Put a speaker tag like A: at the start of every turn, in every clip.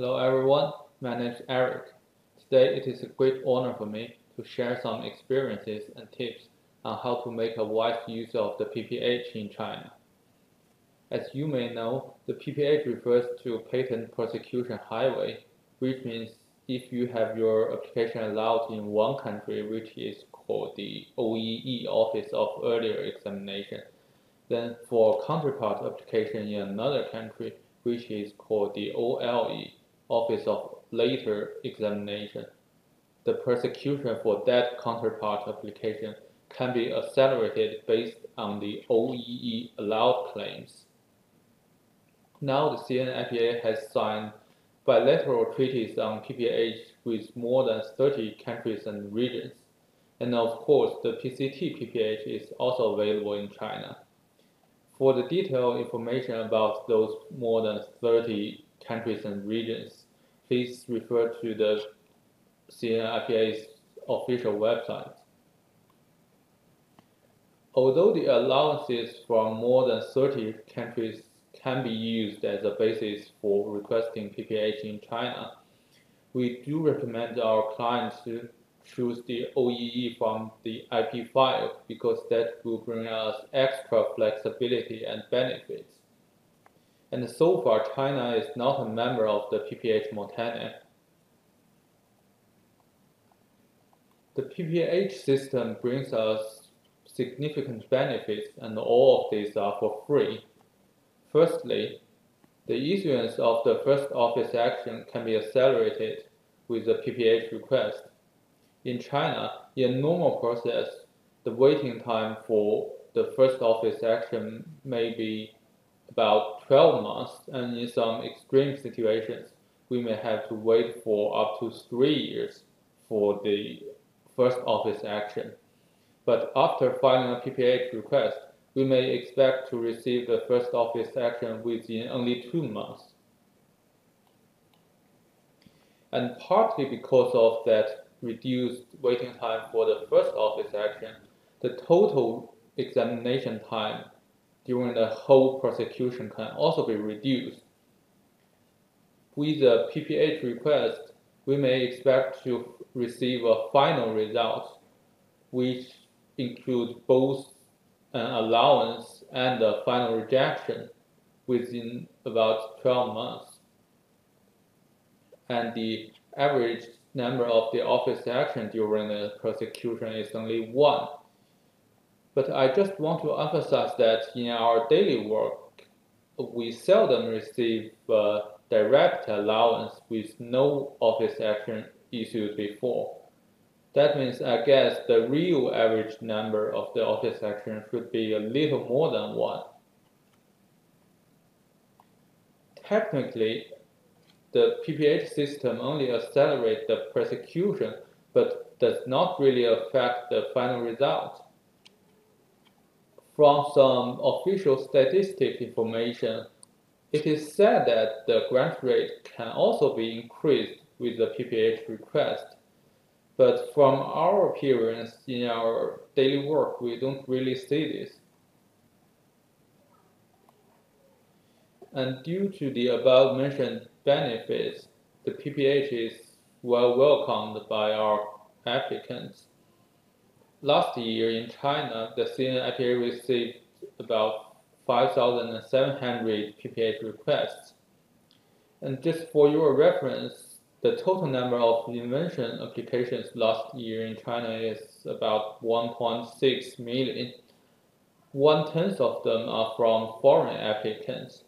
A: Hello everyone, my name is Eric. Today it is a great honor for me to share some experiences and tips on how to make a wise use of the PPH in China. As you may know, the PPH refers to Patent Prosecution Highway, which means if you have your application allowed in one country, which is called the OEE Office of Earlier Examination, then for counterpart application in another country, which is called the OLE Office of Later Examination. The prosecution for that counterpart application can be accelerated based on the OEE allowed claims. Now the CNIPA has signed bilateral treaties on PPH with more than 30 countries and regions. And of course, the PCT PPH is also available in China. For the detailed information about those more than 30 countries and regions, please refer to the CNIPA's official website. Although the allowances from more than 30 countries can be used as a basis for requesting PPH in China, we do recommend our clients to choose the OEE from the IP5 because that will bring us extra flexibility and benefits. And so far, China is not a member of the PPH Mottainai. The PPH system brings us significant benefits and all of these are for free. Firstly, the issuance of the first office action can be accelerated with the PPH request. In China, in a normal process, the waiting time for the first office action may be about 12 months, and in some extreme situations, we may have to wait for up to three years for the first office action. But after filing a PPH request, we may expect to receive the first office action within only two months. And partly because of that reduced waiting time for the first office action, the total examination time during the whole prosecution can also be reduced. With a PPH request, we may expect to receive a final result, which includes both an allowance and a final rejection within about 12 months. And the average number of the office action during the prosecution is only one. But I just want to emphasize that in our daily work, we seldom receive uh, direct allowance with no office action issued before. That means I guess the real average number of the office action should be a little more than one. Technically, the PPH system only accelerates the prosecution but does not really affect the final result. From some official statistic information, it is said that the grant rate can also be increased with the PPH request. But from our appearance in our daily work, we don't really see this. And due to the above mentioned benefits, the PPH is well welcomed by our applicants. Last year in China, the CNIPA received about 5,700 PPH requests. And just for your reference, the total number of invention applications last year in China is about 1.6 million. One tenth of them are from foreign applicants.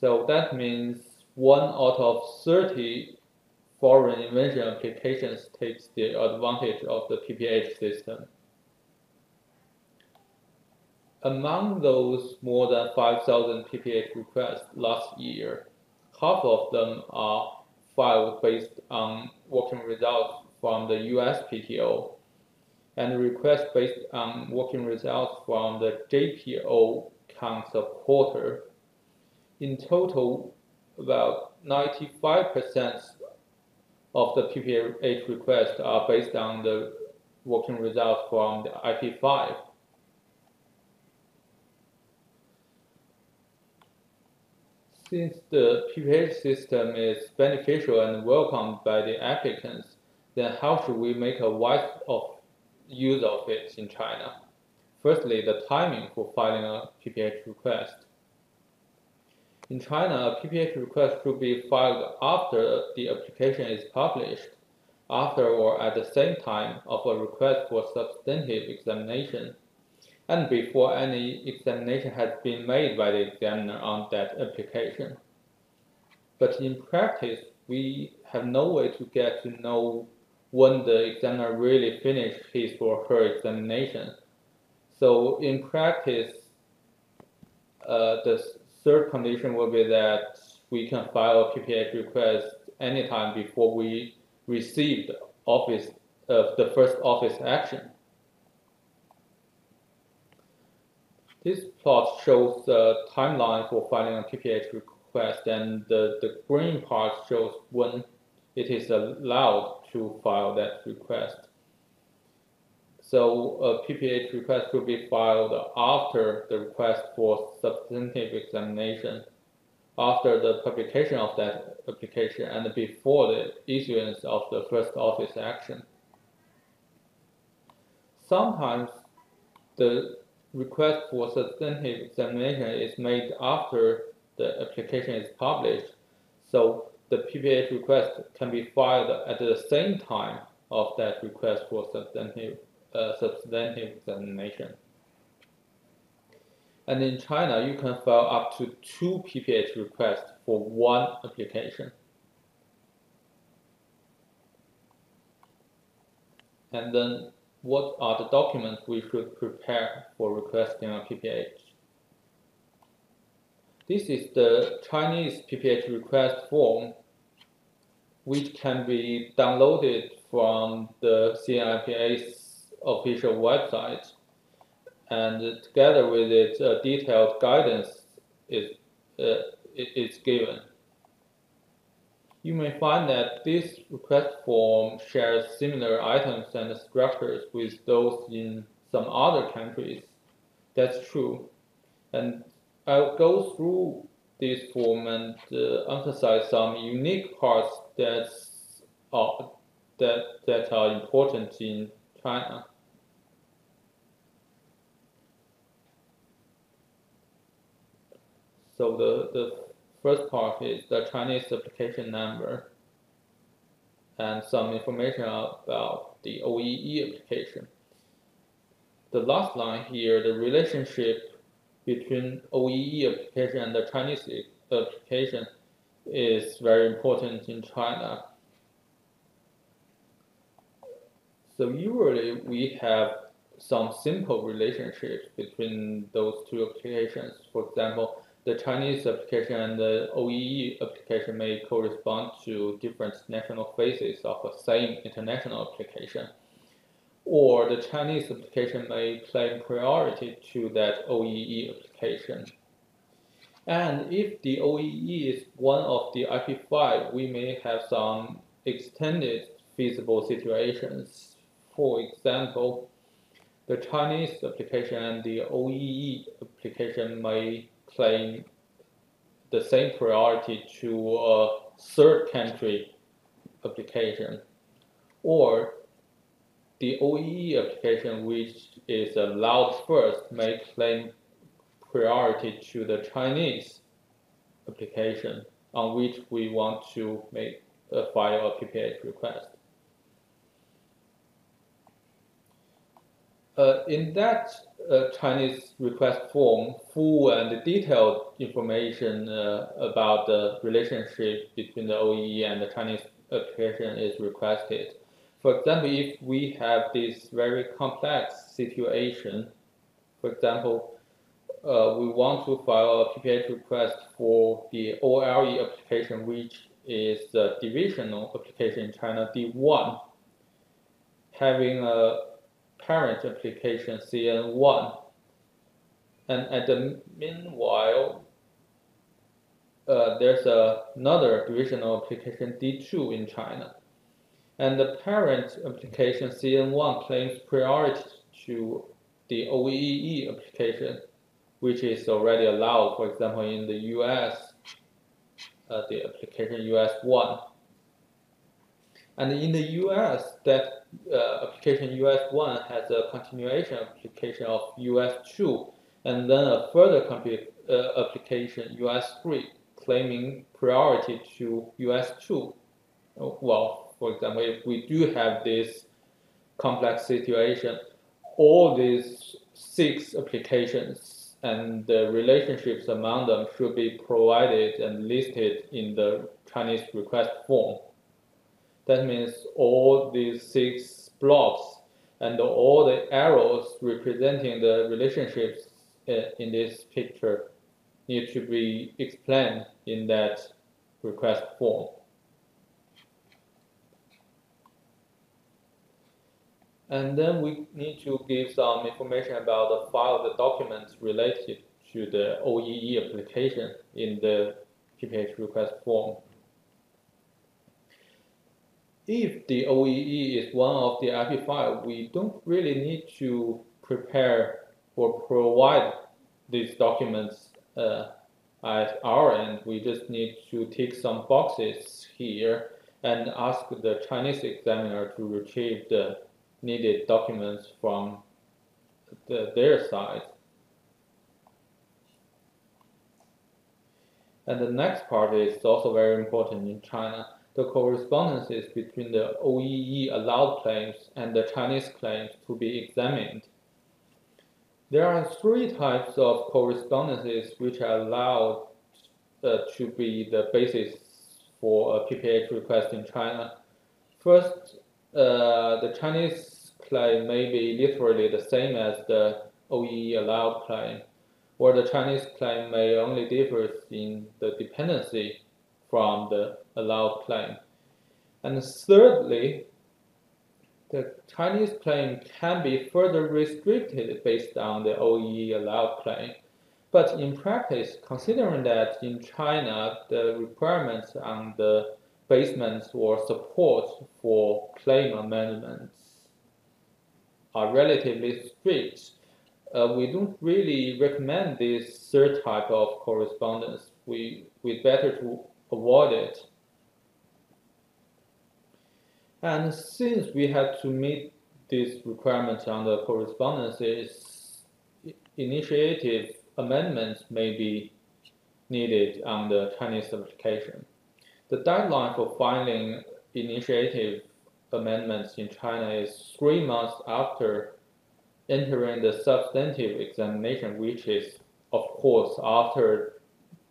A: So that means one out of 30 foreign invention applications takes the advantage of the PPH system. Among those more than 5,000 PPH requests last year, half of them are filed based on working results from the USPTO, and requests based on working results from the JPO counts a quarter. In total, about 95% of the PPH request are based on the working results from the IP5. Since the PPH system is beneficial and welcomed by the applicants, then how should we make a wise of use of it in China? Firstly, the timing for filing a PPH request. In China, a PPH request should be filed after the application is published, after or at the same time of a request for substantive examination, and before any examination has been made by the examiner on that application. But in practice, we have no way to get to know when the examiner really finished his or her examination. So in practice, uh, the third condition will be that we can file a PPH request anytime before we receive the office of uh, the first office action. This plot shows the timeline for filing a PPH request and the, the green part shows when it is allowed to file that request. So uh, a PPH request will be filed after the request for substantive examination, after the publication of that application, and before the issuance of the first office action. Sometimes the request for substantive examination is made after the application is published, so the PPH request can be filed at the same time of that request for substantive uh, substantive examination. And in China, you can file up to two PPH requests for one application. And then what are the documents we should prepare for requesting a PPH? This is the Chinese PPH request form, which can be downloaded from the CNIPA's official website, and together with its uh, detailed guidance is, uh, is given. You may find that this request form shares similar items and structures with those in some other countries. That's true. And I'll go through this form and uh, emphasize some unique parts that's, uh, that, that are important in China. So the, the first part is the Chinese application number and some information about the OEE application. The last line here, the relationship between OEE application and the Chinese application is very important in China. So usually we have some simple relationships between those two applications. For example, the Chinese application and the OEE application may correspond to different national phases of the same international application. Or the Chinese application may claim priority to that OEE application. And if the OEE is one of the IP5, we may have some extended feasible situations. For example, the Chinese application and the OEE application may claim the same priority to a third country application or the OEE application which is allowed first may claim priority to the Chinese application on which we want to make a file a PPH request. Uh, in that uh, Chinese request form, full and detailed information uh, about the relationship between the OEE and the Chinese application is requested. For example, if we have this very complex situation, for example, uh, we want to file a PPH request for the OLE application, which is the divisional application in China D1, having a parent application CN1. And at the meanwhile, uh, there's a, another divisional application D2 in China. And the parent application CN1 claims priority to the OEE application, which is already allowed, for example, in the US uh, the application US1. And in the US, that uh, application US1 has a continuation application of US2, and then a further uh, application US3 claiming priority to US2. Well, for example, if we do have this complex situation, all these six applications and the relationships among them should be provided and listed in the Chinese request form. That means all these six blocks and all the arrows representing the relationships uh, in this picture need to be explained in that request form. And then we need to give some information about the file, the documents related to the OEE application in the PPH request form. If the OEE is one of the IP5, we don't really need to prepare or provide these documents uh, at our end. We just need to tick some boxes here and ask the Chinese examiner to retrieve the needed documents from the, their side. And the next part is also very important in China. The correspondences between the OEE allowed claims and the Chinese claims to be examined. There are three types of correspondences which are allowed uh, to be the basis for a PPH request in China. First, uh, the Chinese claim may be literally the same as the OEE allowed claim, or the Chinese claim may only differ in the dependency from the allowed claim. And thirdly, the Chinese claim can be further restricted based on the OEE allowed claim. But in practice, considering that in China, the requirements on the basements or support for claim amendments are relatively strict. Uh, we don't really recommend this third type of correspondence. We we better to avoid it. And since we had to meet these requirements on the correspondences, initiative amendments may be needed on the Chinese application. The deadline for filing initiative amendments in China is three months after entering the substantive examination, which is, of course, after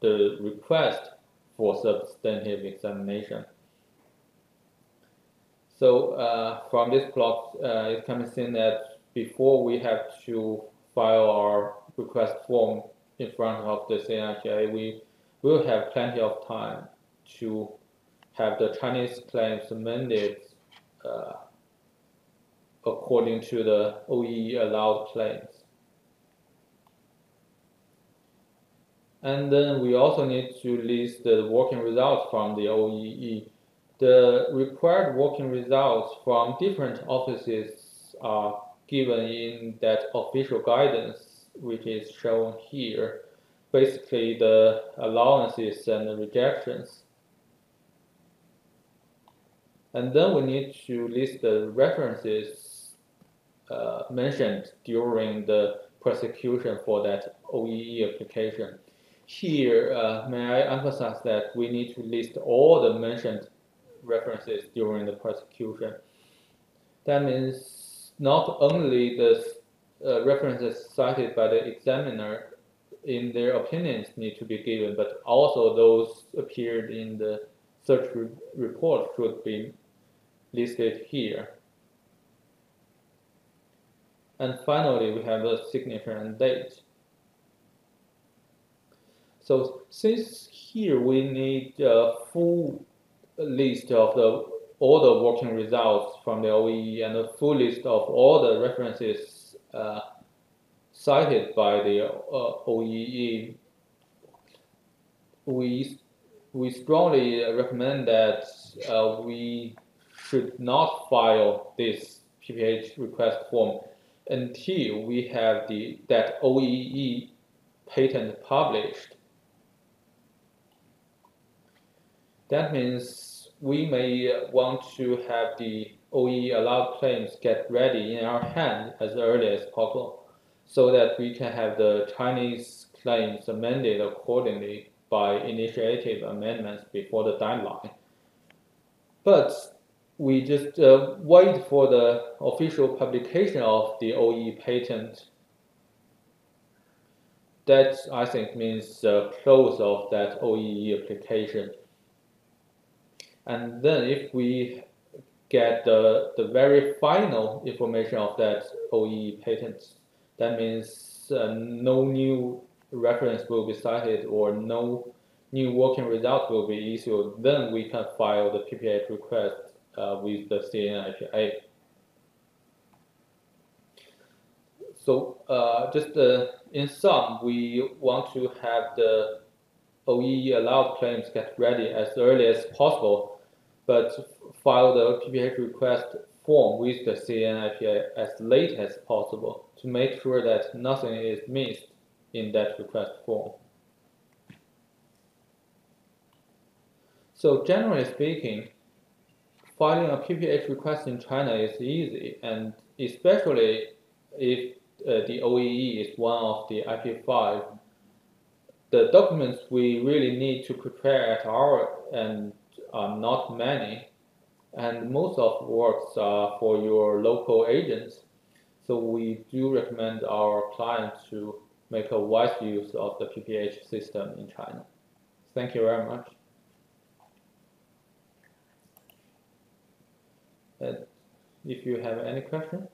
A: the request for substantive examination. So uh, from this plot, uh, it can be seen that before we have to file our request form in front of the CNIPA, we will have plenty of time to have the Chinese claims amended uh, according to the OEE allowed claims. And then we also need to list the working results from the OEE. The required working results from different offices are given in that official guidance, which is shown here. Basically, the allowances and the rejections. And then we need to list the references uh, mentioned during the prosecution for that OEE application. Here, uh, may I emphasize that we need to list all the mentioned references during the prosecution. That means not only the uh, references cited by the examiner in their opinions need to be given, but also those appeared in the search re report should be listed here. And finally, we have the signature and date. So since here we need a full list of the all the working results from the OEE and a full list of all the references uh, cited by the uh, OEE, we we strongly recommend that uh, we should not file this PPH request form until we have the that OEE patent published. That means we may want to have the OEE allowed claims get ready in our hand as early as possible so that we can have the Chinese claims amended accordingly by initiative amendments before the deadline. But we just uh, wait for the official publication of the OEE patent. That, I think, means the close of that OEE application. And then if we get the, the very final information of that OEE patent, that means uh, no new reference will be cited or no new working result will be issued, then we can file the PPH request uh, with the CNIPA. So uh, just uh, in sum, we want to have the OEE allowed claims get ready as early as possible, but file the PPH request form with the CNIPA as late as possible to make sure that nothing is missed in that request form. So generally speaking, filing a PPH request in China is easy, and especially if uh, the OEE is one of the IP5, the documents we really need to prepare at our end are not many, and most of works are for your local agents. So we do recommend our clients to make a wise use of the PPH system in China. Thank you very much. And if you have any question.